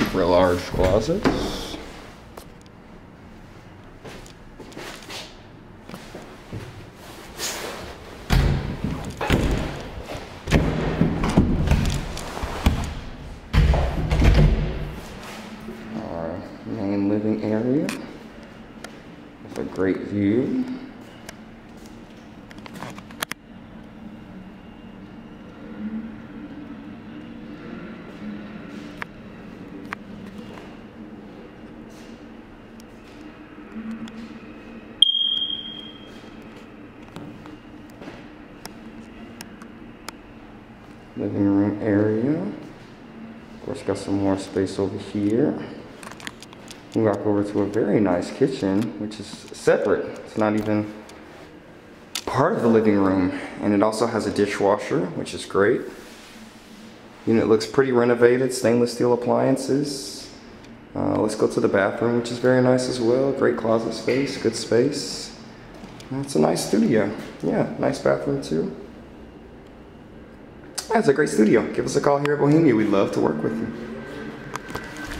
extra large closets. Our main living area with a great view. Living room area. Of course, got some more space over here. We walk over to a very nice kitchen, which is separate. It's not even part of the living room. And it also has a dishwasher, which is great. Unit looks pretty renovated, stainless steel appliances. Uh, let's go to the bathroom, which is very nice as well. Great closet space, good space. It's a nice studio. Yeah, nice bathroom too. That's a great studio. Give us a call here at Bohemia. We'd love to work with you.